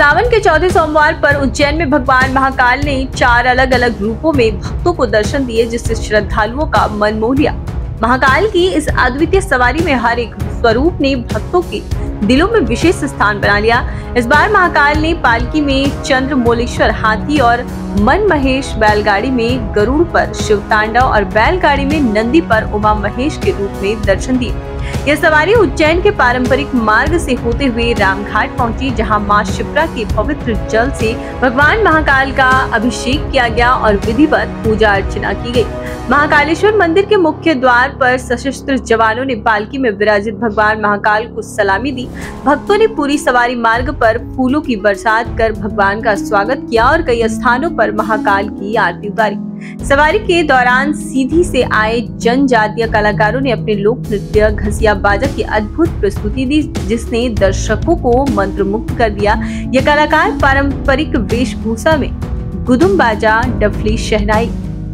सावन के चौथे सोमवार पर उज्जैन में भगवान महाकाल ने चार अलग अलग रूपों में भक्तों को दर्शन दिए, जिससे श्रद्धालुओं का मन मोह लिया। महाकाल की इस अद्वितीय सवारी में हर एक स्वरूप ने भक्तों के दिलों में विशेष स्थान बना लिया। इस बार महाकाल ने पालकी में चंद्र मोलेश्वर हाथी और मन महेश बैलगाड़ी में गरुड़ पर शिव तांडव और बैलगाड़ी में नंदी पर उमा महेश के रूप में दर्शन दिए। यह सवारी उज्जैन के पारंपरिक मार्ग से होते हुए रामघाट पहुँची, जहाँ माँ शिप्रा के पवित्र जल से भगवान महाकाल का अभिषेक किया गया और विधिवत पूजा अर्चना की गई। महाकालेश्वर मंदिर के मुख्य द्वार पर सशस्त्र जवानों ने पालकी में विराजित भगवान महाकाल को सलामी दी। भक्तों ने पूरी सवारी मार्ग पर फूलों की बरसात कर भगवान का स्वागत किया और कई स्थानों पर महाकाल की आरती उतारी। सवारी के दौरान सीधी से आए जनजातीय कलाकारों ने अपने लोक नृत्य, घसिया बाजा की अद्भुत प्रस्तुति दी, जिसने दर्शकों को मंत्रमुग्ध कर दिया। ये कलाकार पारंपरिक वेशभूषा में गुदुम बाजा, डफली शहनाई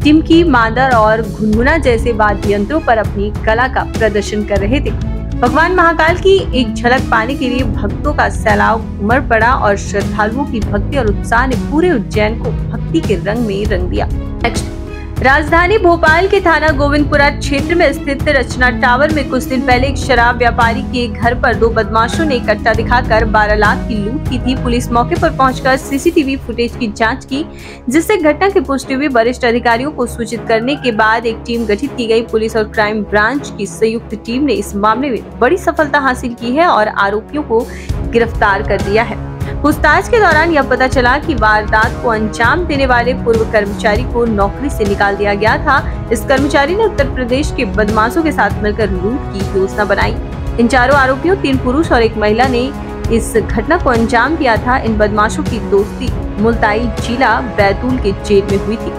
टिमकी मांदर और घुनगुना जैसे वाद्य यंत्रों पर अपनी कला का प्रदर्शन कर रहे थे। भगवान महाकाल की एक झलक पाने के लिए भक्तों का सैलाब उमड़ पड़ा और श्रद्धालुओं की भक्ति और उत्साह ने पूरे उज्जैन को भक्ति के रंग में रंग दिया। नेक्स्ट राजधानी भोपाल के थाना गोविंदपुरा क्षेत्र में स्थित रचना टावर में कुछ दिन पहले एक शराब व्यापारी के घर पर दो बदमाशों ने इकट्ठा दिखाकर 12 लाख की लूट की थी। पुलिस मौके पर पहुंचकर सीसीटीवी फुटेज की जाँच की, जिससे घटना की पुष्टि हुई। वरिष्ठ अधिकारियों को सूचित करने के बाद एक टीम गठित की गई। पुलिस और क्राइम ब्रांच की संयुक्त टीम ने इस मामले में बड़ी सफलता हासिल की है और आरोपियों को गिरफ़्तार कर दिया है। पूछताछ के दौरान यह पता चला कि वारदात को अंजाम देने वाले पूर्व कर्मचारी को नौकरी से निकाल दिया गया था। इस कर्मचारी ने उत्तर प्रदेश के बदमाशों के साथ मिलकर लूट की योजना बनाई। इन चारों आरोपियों, तीन पुरुष और एक महिला ने इस घटना को अंजाम दिया था। इन बदमाशों की दोस्ती मुल्ताई जिला बैतूल के जेल में हुई थी।